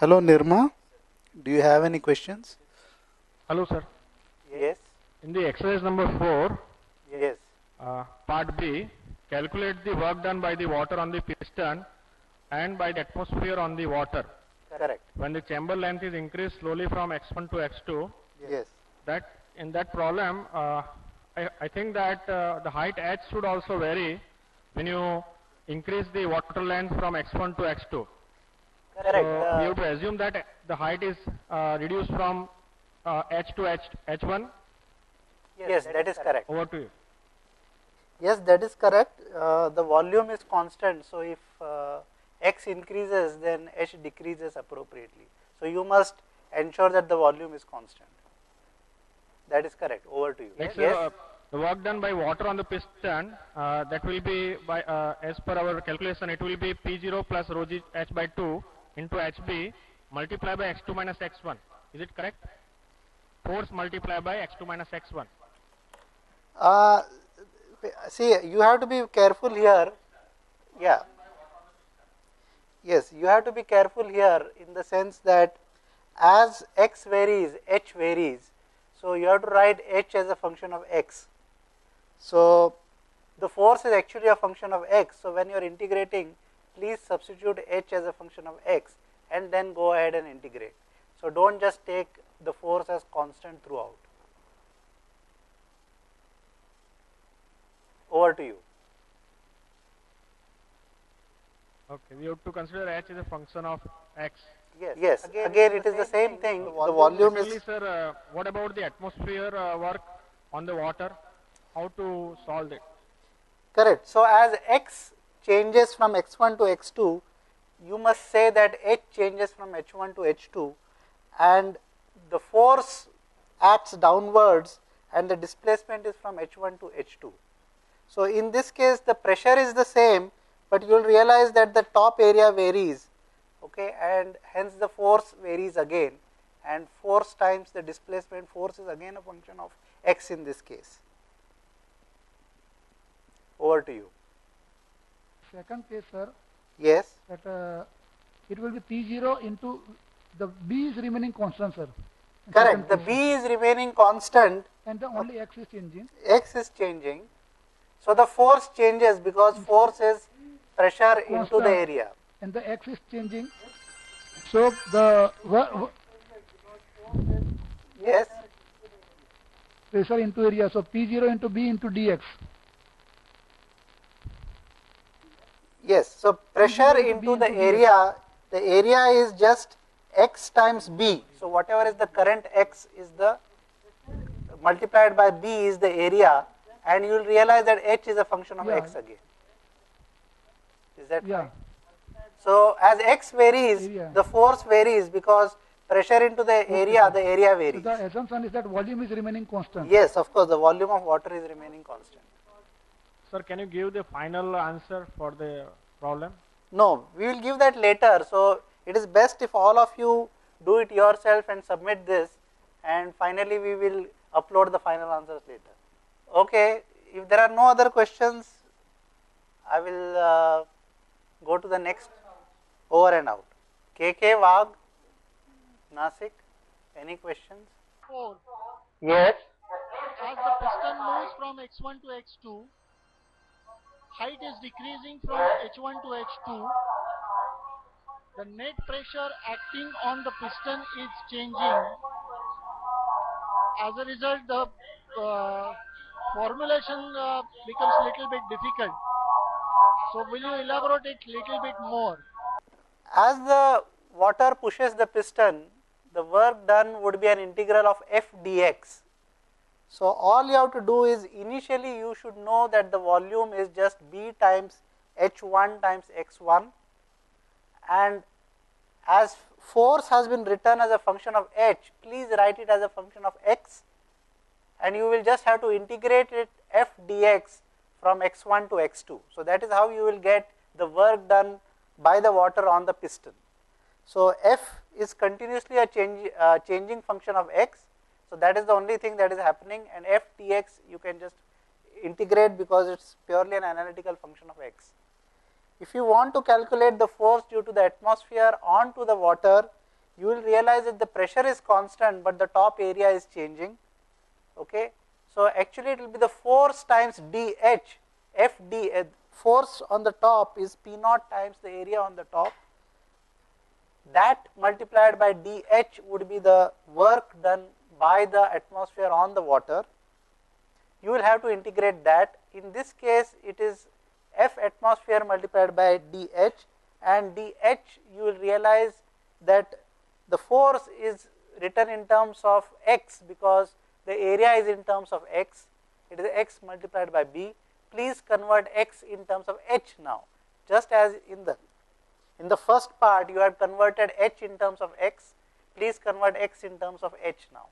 Hello Nirma, do you have any questions? Hello, sir. Yes, In the exercise number 4, yes, uh, part B, calculate the work done by the water on the piston and by the atmosphere on the water. correct. When the chamber length is increased slowly from x1 to x2, Yes, that in that problem, uh, I, I think that uh, the height h should also vary when you increase the water length from x1 to x2. Correct. So we Uh, have to assume that the height is uh, reduced from uh, h to h, h1. yes, that is correct. Over to you. Yes, that is correct. Uh, the volume is constant, so if uh, x increases, then h decreases appropriately. So you must ensure that the volume is constant. That is correct. Over to you. Next, yes, uh, the work done by water on the piston, uh, that will be by, uh, as per our calculation, it will be P0 plus rho g h by 2 into HB multiplied by x2 minus x1. Is it correct? Force multiplied by x2 minus x1. Uh, see, you have to be careful here. Yeah. Yes, you have to be careful here in the sense that as x varies, h varies. So you have to write h as a function of x. So the force is actually a function of x. So when you are integrating, please substitute h as a function of x and then go ahead and integrate. So don't just take the force as constant throughout. Over to you. Okay, we have to consider h as a function of x. Yes, yes. Again, it is the same thing. The volume Actually, is sir, uh, what about the atmosphere uh, work on the water? How to solve it? correct. So as x changes from x1 to x2, you must say that h changes from h1 to h2, and the force acts downwards, and the displacement is from h1 to h2. So in this case, the pressure is the same, but you will realize that the top area varies, okay, and hence the force varies again, and force times the displacement force is again a function of x in this case. Over to you. Second case, sir, Yes, that uh, it will be P0 into the B is remaining constant, sir. Correct. The B is remaining constant, And the only X is changing. x is changing. So the force changes because force is pressure into the area. And the X is changing. So the Yes, pressure into area. So P0 into B into dx. Yes. So pressure into the area, the area is just x times b. So whatever is the current x is the multiplied by b is the area, and you will realize that h is a function of Yeah. x again. Is that Yeah. right? So as x varies, Area. the force varies because pressure into the area, the area So varies. the assumption is that volume is remaining constant. Yes, of course, the volume of water is remaining constant. Sir, can you give the final answer for the problem? No, we will give that later. So it is best if all of you do it yourself and submit this, and finally we will upload the final answers later. Okay, if there are no other questions, I will uh, go to the next over and out. KK Wagh, Nasik, any questions? 4. Yes. As the piston moves from x1 to x2, height is decreasing from h1 to h2. The net pressure acting on the piston is changing. As a result, the uh, formulation uh, becomes a little bit difficult. So, will you elaborate it little bit more? As the water pushes the piston, the work done would be an integral of f dx. So all you have to do is initially you should know that the volume is just b times h1 times x1 and as force has been written as a function of h, please write it as a function of x and you will just have to integrate it f dx from x1 to x2. So that is how you will get the work done by the water on the piston. So f is continuously a change, uh, changing function of x. So that is the only thing that is happening, and f t x you can just integrate because it's purely an analytical function of x. If you want to calculate the force due to the atmosphere onto the water, you will realize that the pressure is constant but the top area is changing. Okay. So, actually it will be the force times dH, Fd, uh, force on the top is P naught times the area on the top. That multiplied by dH would be the work done by the atmosphere on the water. You will have to integrate that. In this case, it is F atmosphere multiplied by dH and dH you will realize that the force is written in terms of x because the area is in terms of x, it is x multiplied by b. Please convert x in terms of h now, just as in the in the first part you had converted h in terms of x, please convert x in terms of h now.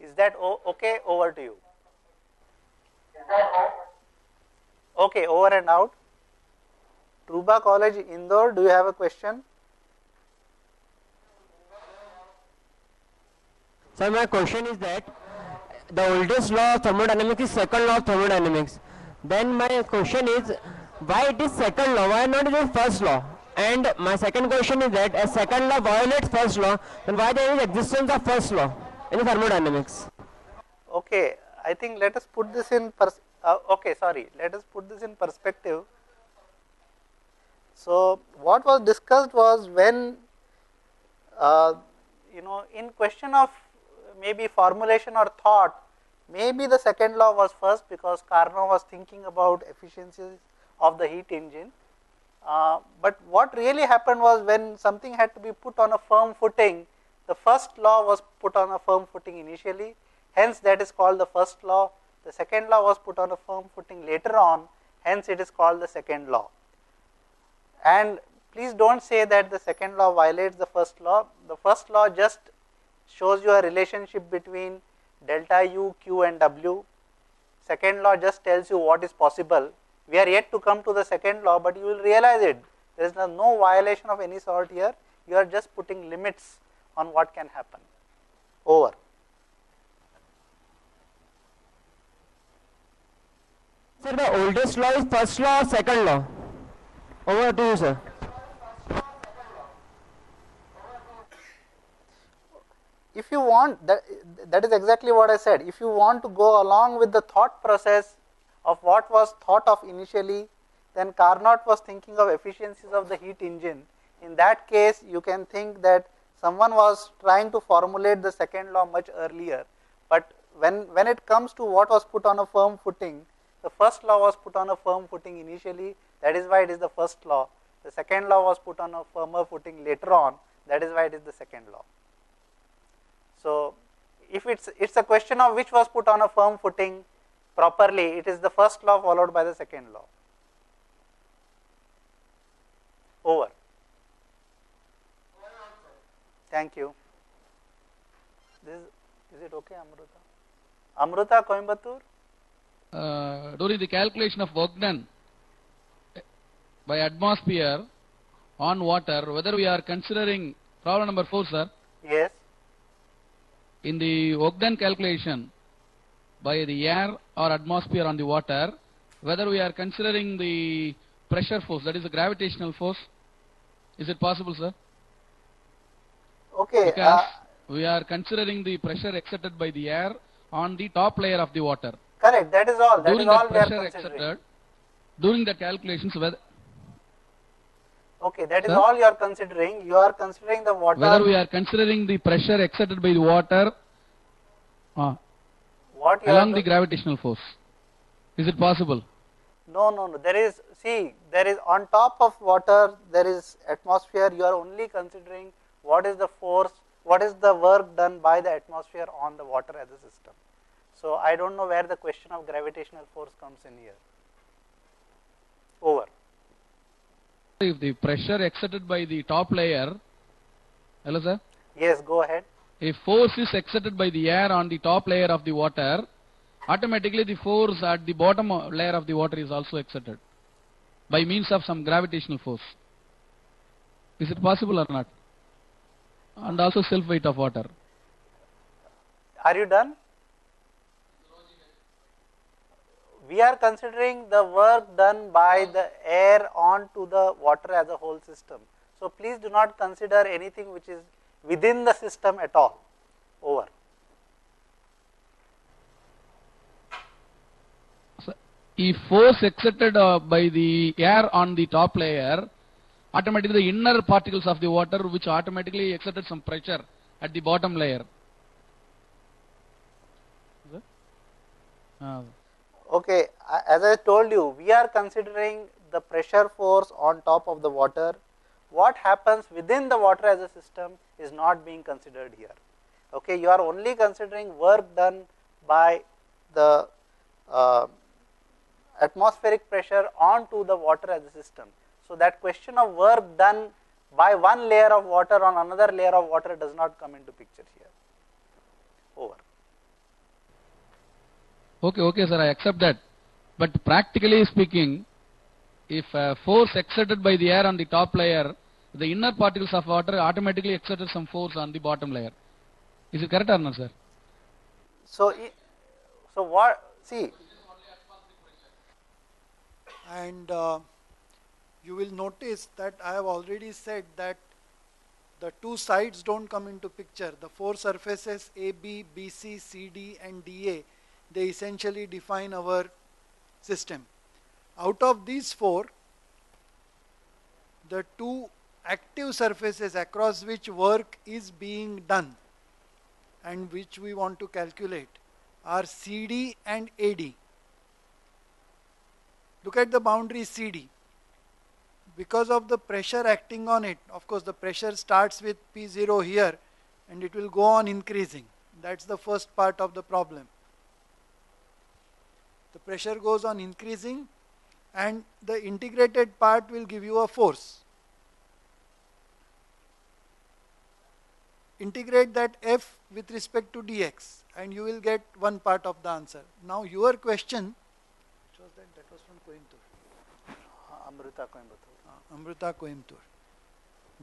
Is that okay? Over to you. Okay, over and out. Truba College, Indore, do you have a question? So my question is that the oldest law of thermodynamics is second law of thermodynamics. Then my question is why it is second law, why not the first law? And my second question is that as second law violates first law, then why there is existence of first law in thermodynamics? Okay, I think let us put this in pers uh, okay sorry let us put this in perspective so, what was discussed was when uh, you know in question of maybe formulation or thought maybe the second law was first because Carnot was thinking about efficiencies of the heat engine. Uh, but what really happened was when something had to be put on a firm footing, the first law was put on a firm footing initially, hence that is called the first law. The second law was put on a firm footing later on, hence it is called the second law. And please do not say that the second law violates the first law. The first law just shows you a relationship between delta U, Q and W. Second law just tells you what is possible. We are yet to come to the second law, but you will realize it. There is no violation of any sort here. You are just putting limits on what can happen. Over. Sir, the oldest law is first law or second law? Over to you, sir. If you want, that, that is exactly what I said. If you want to go along with the thought process of what was thought of initially, then Carnot was thinking of efficiencies of the heat engine. In that case, you can think that someone was trying to formulate the second law much earlier. But when, when it comes to what was put on a firm footing, the first law was put on a firm footing initially that is why it is the first law. The second law was put on a firmer footing later on. That is why it is the second law. So, if it's it's a question of which was put on a firm footing properly, it is the first law followed by the second law. Over. Thank you. This is, it okay, Amrita? Amrita Coimbatore? Uh, during the calculation of work done, by atmosphere on water, whether we are considering problem number 4, sir. Yes. In the work done calculation by the air or atmosphere on the water, whether we are considering the pressure force, that is the gravitational force, is it possible, sir? Okay. Because uh, we are considering the pressure exerted by the air on the top layer of the water. Correct. That is all. That during is all that pressure exerted, during the calculations, whether Okay, that is Sir? all you are considering. You are considering the water. Whether we are considering the pressure exerted by the water uh, what along the gravitational force. Is it possible? No, no, no. There is, see, there is on top of water, there is atmosphere. You are only considering what is the force, what is the work done by the atmosphere on the water as a system. So, I do not know where the question of gravitational force comes in here. Over if the pressure exerted by the top layer, hello sir? Yes, go ahead. If force is exerted by the air on the top layer of the water, automatically the force at the bottom layer of the water is also exerted by means of some gravitational force. Is it possible or not? And also self weight of water. Are you done? we are considering the work done by the air onto the water as a whole system. So, please do not consider anything which is within the system at all over. So, if force exerted uh, by the air on the top layer, automatically the inner particles of the water which automatically exerted some pressure at the bottom layer. Is it? Ah, Okay, as I told you, we are considering the pressure force on top of the water. What happens within the water as a system is not being considered here. Okay, you are only considering work done by the uh, atmospheric pressure onto the water as a system. So that question of work done by one layer of water on another layer of water does not come into picture here. Over. Okay, okay, sir, I accept that. But practically speaking, if uh, force exerted by the air on the top layer, the inner particles of water automatically exerted some force on the bottom layer. Is it correct or not, sir? So, so what? See, and uh, you will notice that I have already said that the two sides don't come into picture. The four surfaces AB, BC, CD and DA, they essentially define our system. Out of these four, the two active surfaces across which work is being done and which we want to calculate are CD and AD. Look at the boundary CD. Because of the pressure acting on it, of course, the pressure starts with P0 here and it will go on increasing. That's the first part of the problem. The pressure goes on increasing and the integrated part will give you a force. Integrate that F with respect to dx and you will get one part of the answer. Now your question, which was that? That was from Coimbatore. Amrita Coimbatore. Amrita Coimbatore.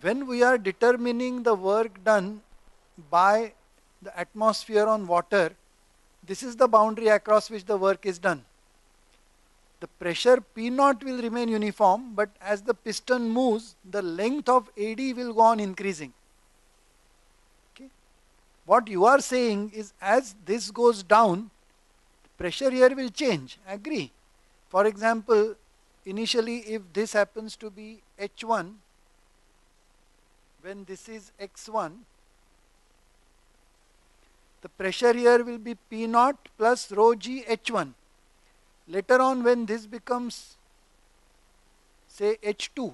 When we are determining the work done by the atmosphere on water, this is the boundary across which the work is done. The pressure P naught will remain uniform, but as the piston moves, the length of AD will go on increasing. Okay. What you are saying is as this goes down, pressure here will change. Agree. For example, initially if this happens to be H1, when this is X1, the pressure here will be P naught plus rho g H1. Later on when this becomes say H2,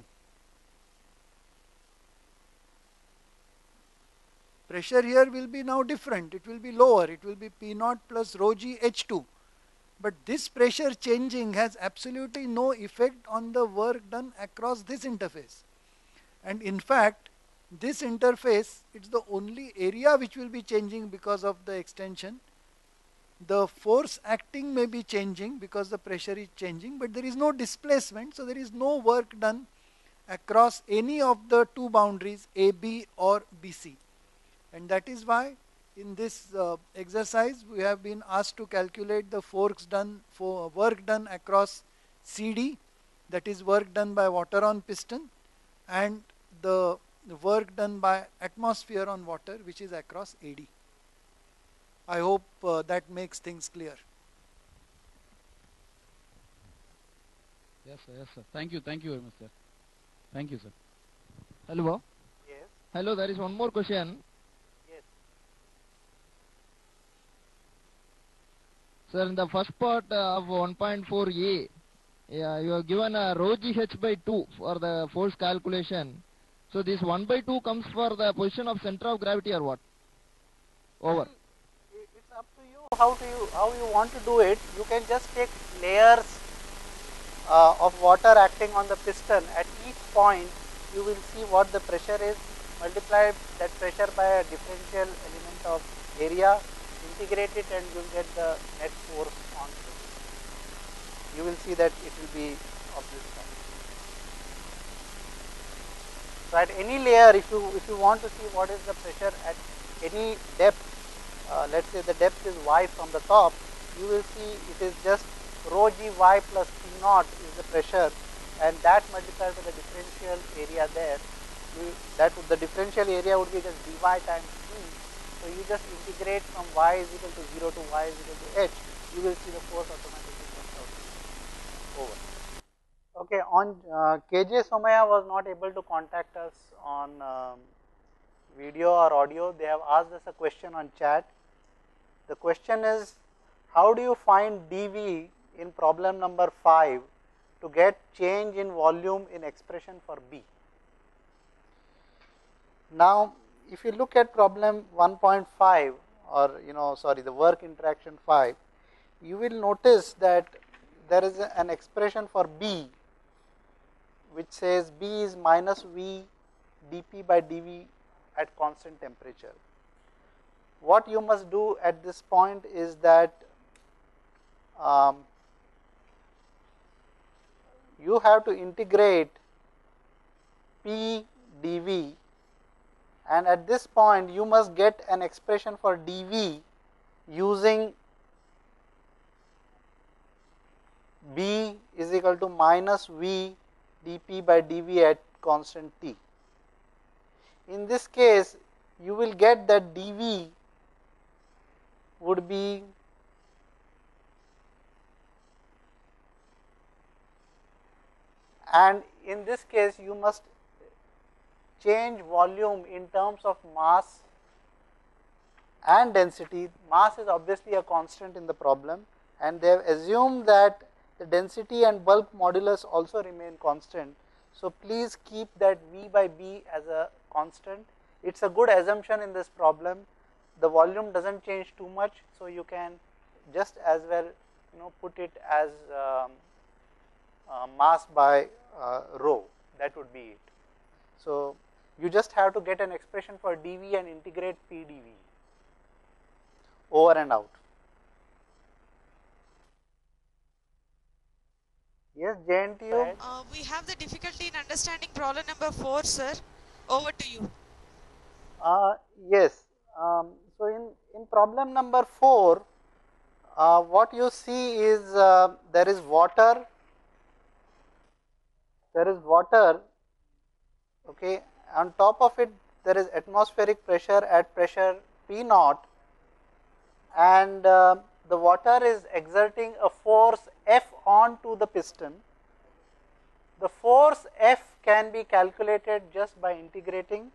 pressure here will be now different. It will be lower. It will be P naught plus rho g H2. But this pressure changing has absolutely no effect on the work done across this interface. And in fact, this interface, it's the only area which will be changing because of the extension. The force acting may be changing because the pressure is changing, but there is no displacement, so there is no work done across any of the two boundaries AB or BC. And that is why in this uh, exercise we have been asked to calculate the forks done for work done across CD that is work done by water on piston and the work done by atmosphere on water which is across AD. I hope uh, that makes things clear. Yes, sir, yes, sir. Thank you, thank you very much, sir. Thank you, sir. Hello. Yes. Hello, there is one more question. Yes. Sir, in the first part uh, of 1.4a, yeah, you have given a rho gh by 2 for the force calculation. So this 1 by 2 comes for the position of center of gravity or what? Over. It's up to you how you how you want to do it. You can just take layers uh, of water acting on the piston. At each point, you will see what the pressure is. Multiply that pressure by a differential element of area, integrate it, and you'll get the net force on it. You will see that it will be of this kind. So at any layer, if you if you want to see what is the pressure at any depth, uh, let's say the depth is y from the top, you will see it is just rho g y plus p naught is the pressure, and that multiplied by the differential area there you- that the differential area would be just dy times. So you just integrate from y is equal to 0 to y is equal to h. You will see the force automatically comes out over. Okay, on uh, KJ Somaiya was not able to contact us on um, video or audio. They have asked us a question on chat. The question is, how do you find dV in problem number 5 to get change in volume in expression for B? Now, if you look at problem 1.5 or you know sorry the work interaction 5, you will notice that there is an expression for B which says B is minus V dP by dV at constant temperature. What you must do at this point is that um, you have to integrate P dV and at this point you must get an expression for dV using B is equal to minus V dP by dV at constant t. In this case, you will get that dV would be and in this case you must change volume in terms of mass and density. Mass is obviously a constant in the problem and they have assumed that the density and bulk modulus also remain constant. So, please keep that V by B as a constant. It is a good assumption in this problem. The volume does not change too much. So, you can just as well you know put it as um, uh, mass by uh, rho that would be it. So, you just have to get an expression for dV and integrate P dV over and out. Yes, JNTU. Uh, we have the difficulty in understanding problem number 4, sir. Over to you. Uh, yes. Um, so, in, in problem number 4, uh, what you see is uh, there is water, there is water, okay. On top of it, there is atmospheric pressure at pressure P naught, and uh, the water is exerting a force F onto the piston. The force F can be calculated just by integrating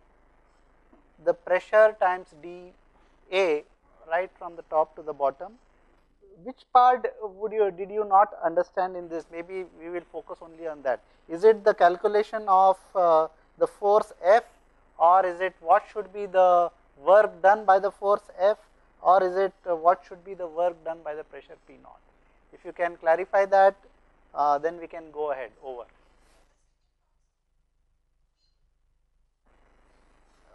the pressure times dA right from the top to the bottom. Which part would you did you not understand in this? Maybe we will focus only on that. Is it the calculation of uh, the force F or is it what should be the work done by the force F or is it uh, what should be the work done by the pressure P naught? If you can clarify that, uh, then we can go ahead over.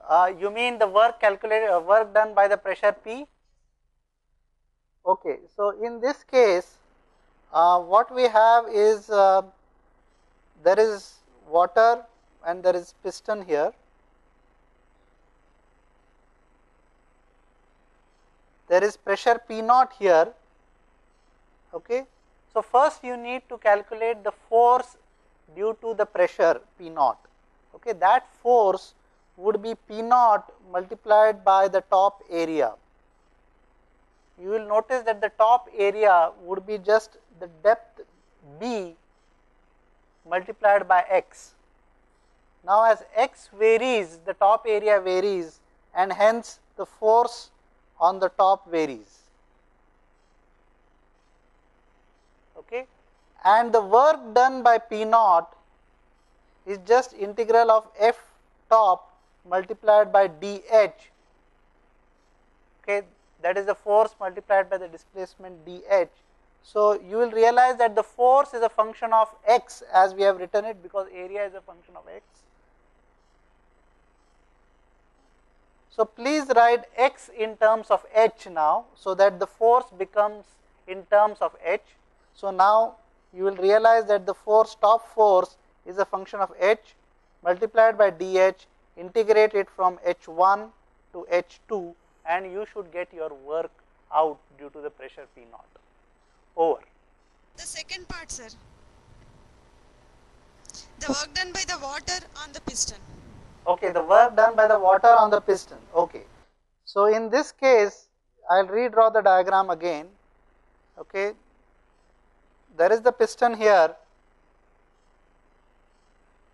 Uh, you mean the work calculated uh, work done by the pressure P? Okay, so in this case, uh, what we have is uh, there is water and there is piston here. There is pressure P naught here. Okay, so first you need to calculate the force due to the pressure P naught. Okay, that force would be P naught multiplied by the top area. You will notice that the top area would be just the depth B multiplied by x. Now, as x varies, the top area varies and hence the force on the top varies. Okay. And the work done by P naught is just integral of f top multiplied by dh okay that is the force multiplied by the displacement dh so you will realize that the force is a function of x as we have written it because area is a function of x so please write x in terms of h now so that the force becomes in terms of h so now you will realize that the force top force is a function of h multiplied by dh integrate it from h1 to h2 and you should get your work out due to the pressure P naught over. The second part, sir. The work done by the water on the piston. Okay, the work done by the water on the piston. Okay. So in this case, I'll redraw the diagram again. Okay. There is the piston here.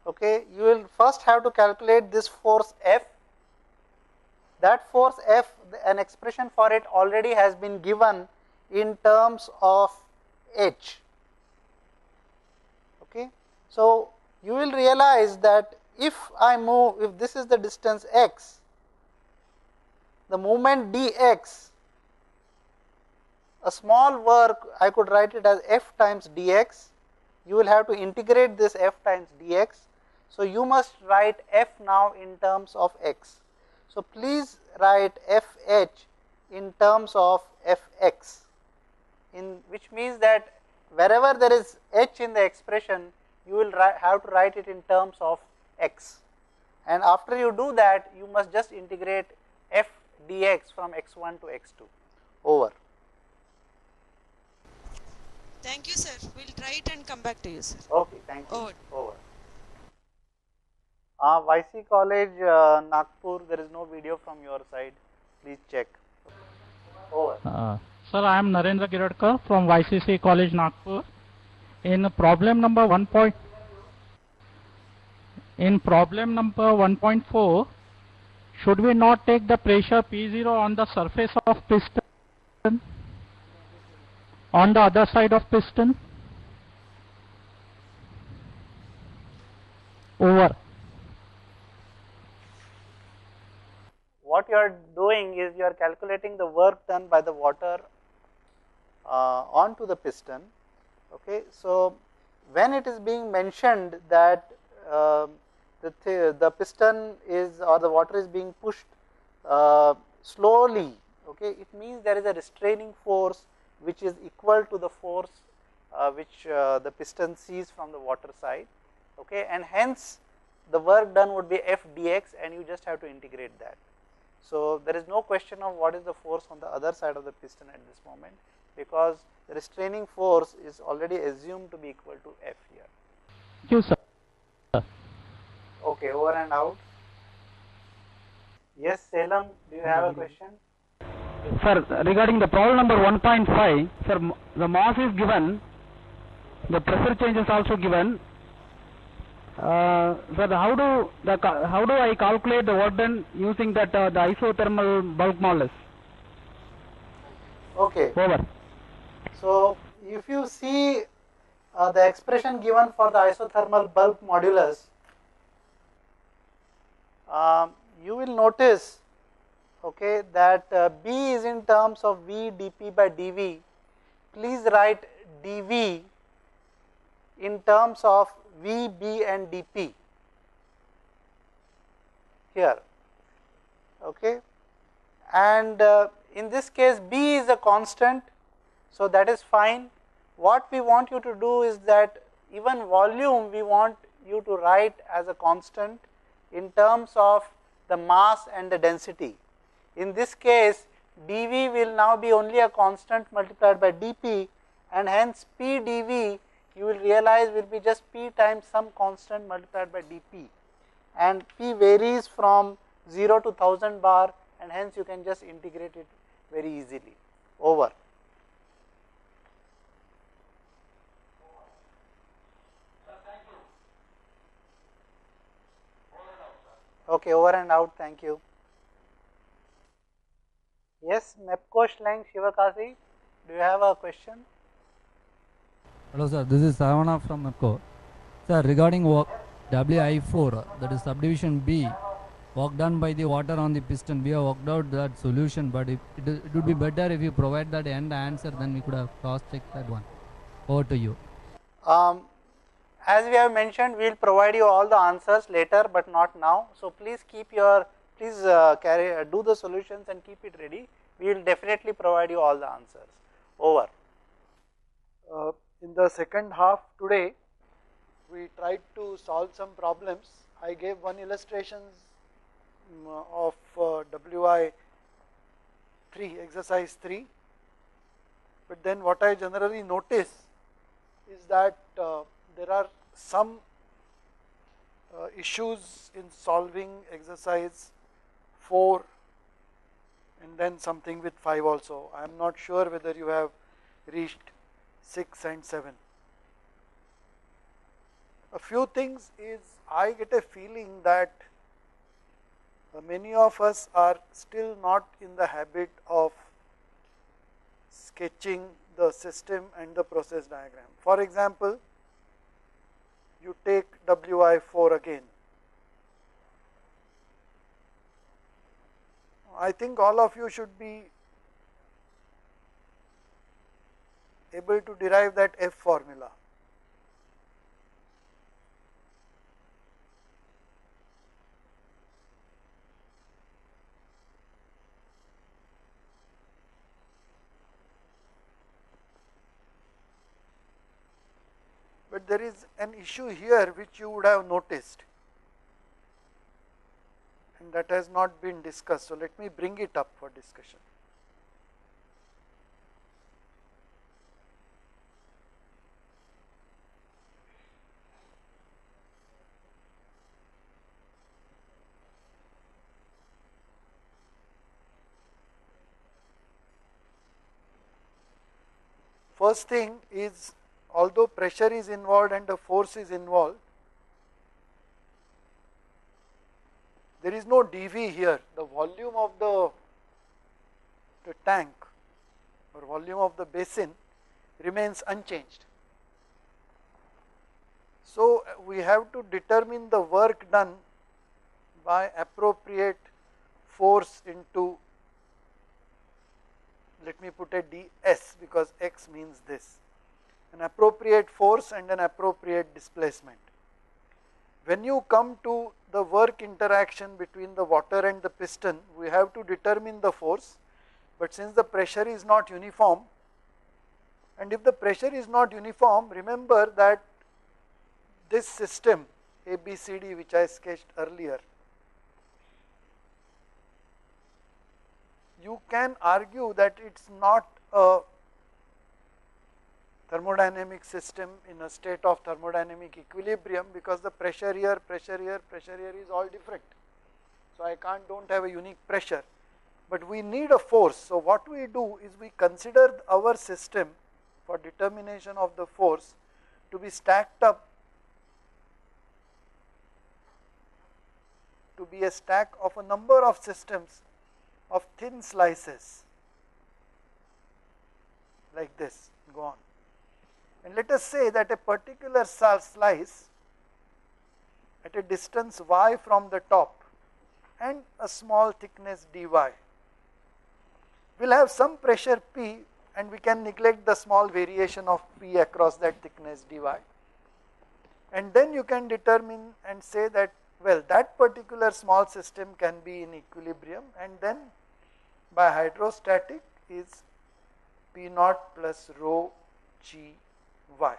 Okay. You will first have to calculate this force F. That force F, an expression for it already has been given in terms of H. Okay. So you will realize that if I move, if this is the distance x, the movement dx, a small work I could write it as f times dx, you will have to integrate this f times dx. So, you must write f now in terms of x. So, please write fh in terms of fx, in which means that wherever there is h in the expression, you will have to write it in terms of x and after you do that you must just integrate f dx from x1 to x2 over. Thank you sir, we will try it and come back to you sir. Okay, thank you. Over. Over. Uh, YC College uh, Nagpur, there is no video from your side, please check. Over. Uh, sir, I am Narendra Giradkar from YCC College Nagpur. In problem number 1. In problem number 1.4, should we not take the pressure P0 on the surface of piston on the other side of piston? Over. What you are doing is you are calculating the work done by the water uh, onto the piston. Okay, so when it is being mentioned that uh, the, th the piston is or the water is being pushed uh, slowly, okay, it means there is a restraining force which is equal to the force uh, which uh, the piston sees from the water side, okay, and hence the work done would be f dx and you just have to integrate that. So, there is no question of what is the force on the other side of the piston at this moment, because the restraining force is already assumed to be equal to F here. Thank you, sir. Okay, over and out. Yes, Salem, do you have a question? Sir, regarding the problem number 1.5, sir, the mass is given, the pressure change is also given. Uh, sir, how do the how do I calculate the work done using that uh, the isothermal bulk modulus? Okay. Over. So, if you see uh, the expression given for the isothermal bulk modulus, um, you will notice okay, that uh, B is in terms of V dP by dV. Please write dV in terms of V, B and dP here. Okay. And uh, in this case B is a constant, so that is fine. What we want you to do is that even volume we want you to write as a constant in terms of the mass and the density. In this case dV will now be only a constant multiplied by dP and hence P dV you will realize will be just P times some constant multiplied by dP and P varies from 0 to 1000 bar and hence you can just integrate it very easily over. Okay, over and out. Thank you. Yes, Mepco Schlenk Shivakasi, do you have a question? Hello, sir. This is Savana from MEPCO. Sir, regarding work WI4, that is subdivision B, work done by the water on the piston, we have worked out that solution, but if it, it would be better if you provide that end answer, then we could have cross-checked that one. Over to you. Um, as we have mentioned, we will provide you all the answers later, but not now. So, please keep your, please uh, carry, uh, do the solutions and keep it ready. We will definitely provide you all the answers. Over. Uh, in the second half today, we tried to solve some problems. I gave one illustration um, of uh, WI 3, exercise 3. But then what I generally notice is that uh, there are some uh, issues in solving exercise 4 and then something with 5 also. I am not sure whether you have reached 6 and 7. A few things is I get a feeling that uh, many of us are still not in the habit of sketching the system and the process diagram. For example, you take WI4 again. I think all of you should be able to derive that F formula. But there is an issue here which you would have noticed and that has not been discussed. So, let me bring it up for discussion. First thing is although pressure is involved and the force is involved, there is no dV here. The volume of the, the tank or volume of the basin remains unchanged. So, we have to determine the work done by appropriate force into let me put a ds because x means this an appropriate force and an appropriate displacement. When you come to the work interaction between the water and the piston, we have to determine the force, but since the pressure is not uniform, and if the pressure is not uniform, remember that this system ABCD which I sketched earlier, you can argue that it is not a thermodynamic system in a state of thermodynamic equilibrium because the pressure here, pressure here, pressure here is all different. So, I can't don't have a unique pressure, but we need a force. So, what we do is we consider our system for determination of the force to be stacked up to be a stack of a number of systems of thin slices like this go on and let us say that a particular cell slice at a distance y from the top and a small thickness dy will have some pressure P and we can neglect the small variation of P across that thickness dy. And then you can determine and say that well that particular small system can be in equilibrium and then by hydrostatic is P naught plus rho g y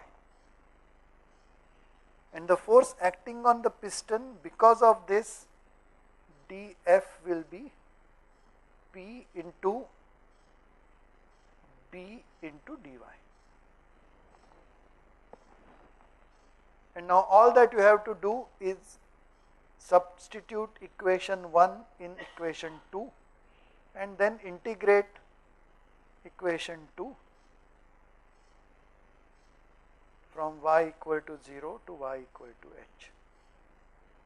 and the force acting on the piston because of this dF will be P into B into dy. And now all that you have to do is substitute equation 1 in equation 2 and then integrate equation 2 from y equal to 0 to y equal to h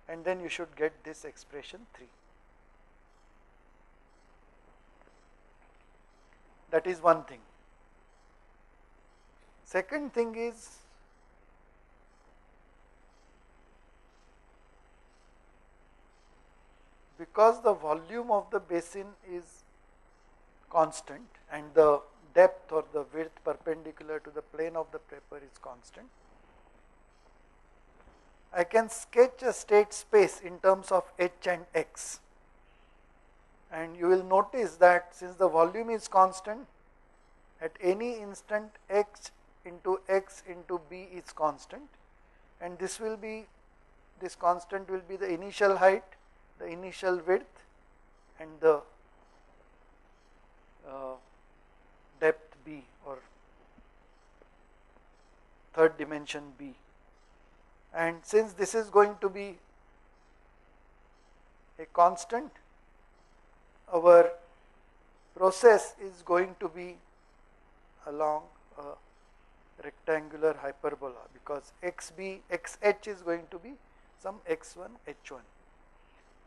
and then you should get this expression 3. That is one thing. Second thing is because the volume of the basin is constant and the depth or the width perpendicular to the plane of the paper is constant. I can sketch a state space in terms of h and x and you will notice that since the volume is constant at any instant x into x into b is constant and this will be this constant will be the initial height, the initial width and the uh, b or third dimension b. And since this is going to be a constant, our process is going to be along a rectangular hyperbola because xb xh is going to be some x1 h1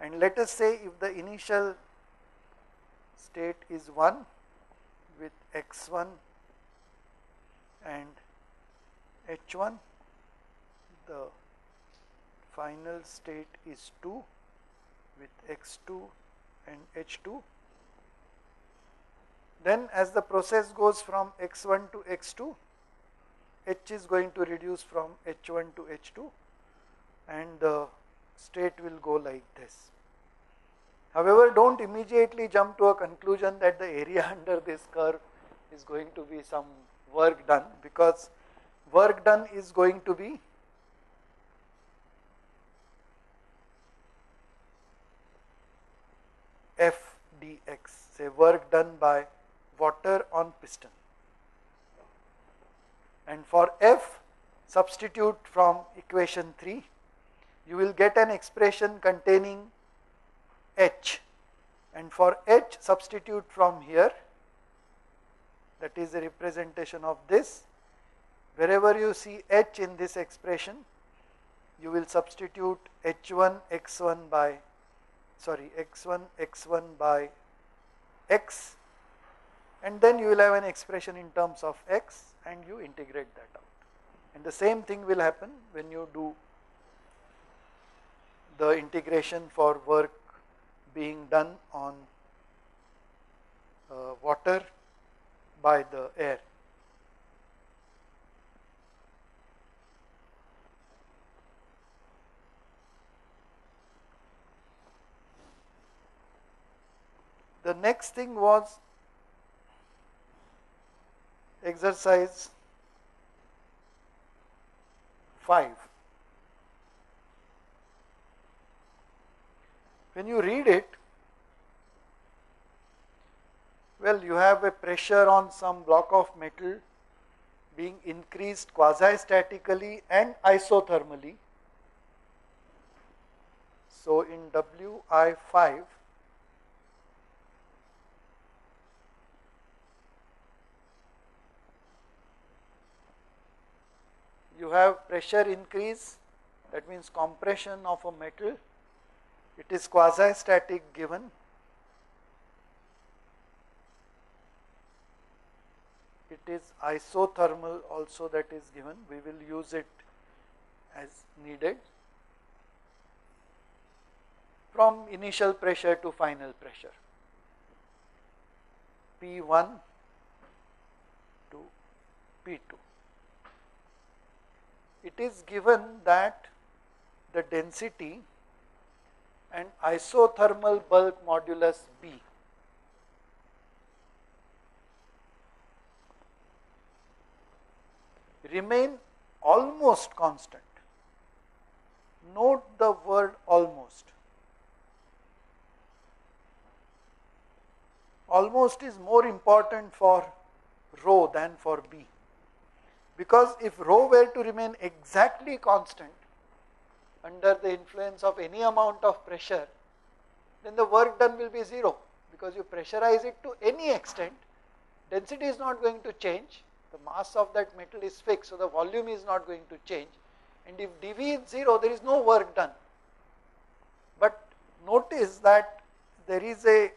and let us say if the initial state is 1 with x1 and h1 the final state is 2 with x2 and h2 then as the process goes from x1 to x2 h is going to reduce from h1 to h2 and the state will go like this. However, do not immediately jump to a conclusion that the area under this curve is going to be some work done because work done is going to be f dx say work done by water on piston. And for f substitute from equation 3 you will get an expression containing h. And for h substitute from here. That is the representation of this. Wherever you see h in this expression you will substitute h1 x1 by sorry x1 x1 by x. And then you will have an expression in terms of x and you integrate that out. And the same thing will happen when you do the integration for work being done on uh, water by the air. The next thing was exercise 5. When you read it, well, you have a pressure on some block of metal being increased quasi-statically and isothermally. So, in WI5, you have pressure increase that means compression of a metal it is quasi static given. It is isothermal also that is given. We will use it as needed. From initial pressure to final pressure. P1 to P2 it is given that the density and isothermal bulk modulus B remain almost constant. Note the word almost. Almost is more important for rho than for B because if rho were to remain exactly constant under the influence of any amount of pressure, then the work done will be 0 because you pressurize it to any extent, density is not going to change, the mass of that metal is fixed, so the volume is not going to change and if dV is 0 there is no work done. But notice that there is a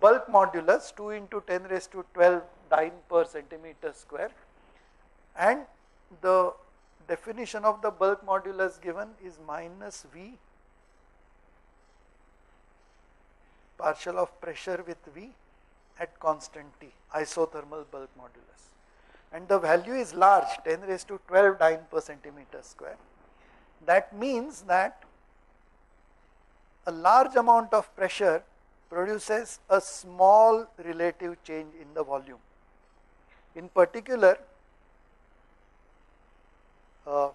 bulk modulus 2 into 10 raised to 12 dyne per centimeter square and the definition of the bulk modulus given is minus V partial of pressure with V at constant T isothermal bulk modulus and the value is large 10 raised to 12 dyne per centimeter square. That means that a large amount of pressure produces a small relative change in the volume. In particular, uh,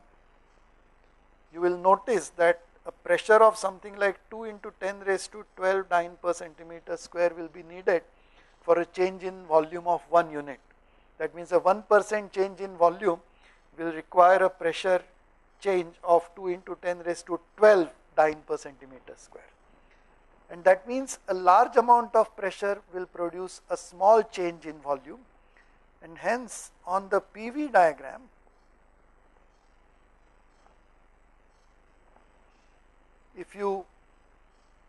you will notice that a pressure of something like 2 into 10 raised to 12 dyne per centimeter square will be needed for a change in volume of 1 unit. That means a 1% change in volume will require a pressure change of 2 into 10 raised to 12 dyne per centimeter square. And that means a large amount of pressure will produce a small change in volume and hence on the PV diagram if you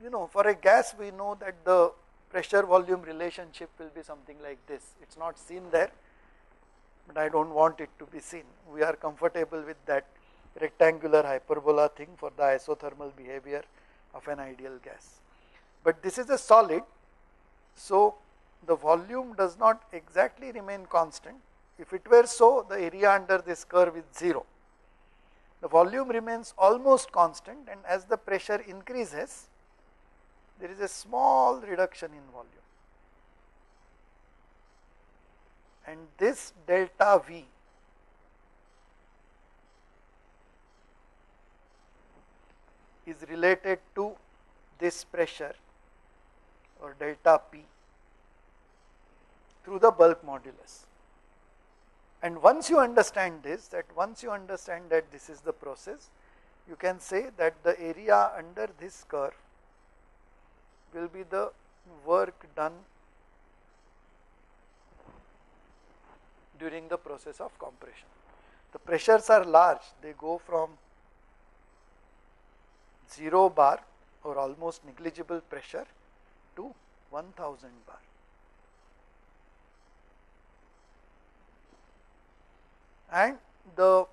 you know for a gas we know that the pressure volume relationship will be something like this it is not seen there but I do not want it to be seen we are comfortable with that rectangular hyperbola thing for the isothermal behavior of an ideal gas. But this is a solid, so the volume does not exactly remain constant. If it were so, the area under this curve is 0. The volume remains almost constant and as the pressure increases, there is a small reduction in volume. And this delta V is related to this pressure or delta P through the bulk modulus. And once you understand this, that once you understand that this is the process, you can say that the area under this curve will be the work done during the process of compression. The pressures are large, they go from 0 bar or almost negligible pressure to 1000 bar. And the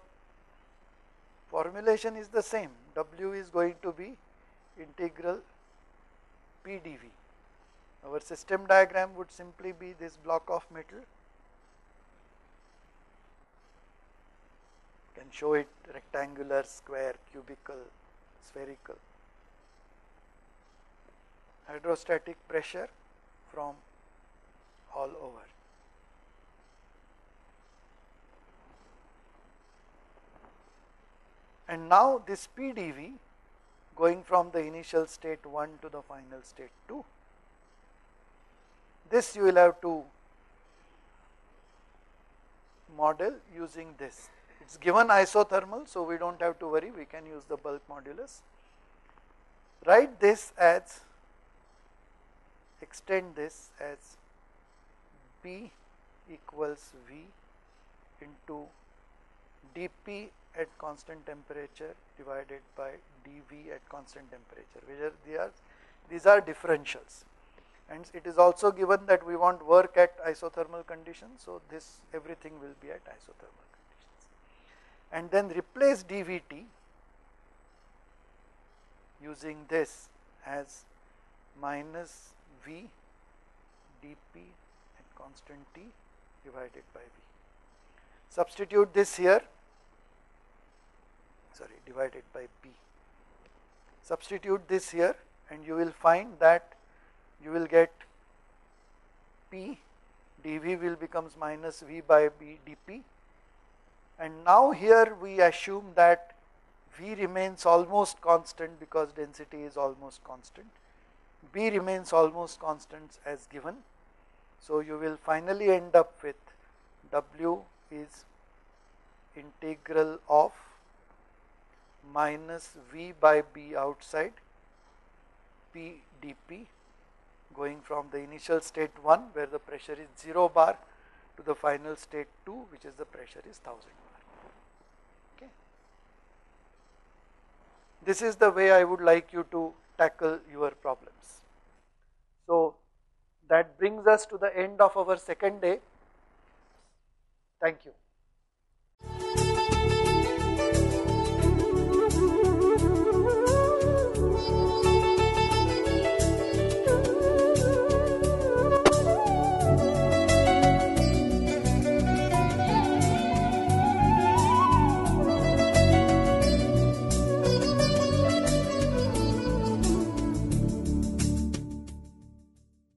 formulation is the same, W is going to be integral PdV. Our system diagram would simply be this block of metal can show it rectangular, square, cubical, spherical. Hydrostatic pressure from all over. And now this PdV going from the initial state 1 to the final state 2. This you will have to model using this. It is given isothermal, so we do not have to worry, we can use the bulk modulus. Write this as, extend this as B equals V into dP at constant temperature divided by dV at constant temperature, these are differentials. And it is also given that we want work at isothermal conditions, so this everything will be at isothermal conditions. And then replace dVT using this as minus V dP at constant T divided by V. Substitute this here sorry divided by b. Substitute this here and you will find that you will get p dv will becomes minus v by b dp. And now here we assume that v remains almost constant because density is almost constant. B remains almost constant as given. So you will finally end up with w is integral of minus V by B outside P dP going from the initial state 1 where the pressure is 0 bar to the final state 2 which is the pressure is 1000 bar. Okay. This is the way I would like you to tackle your problems. So that brings us to the end of our second day. Thank you.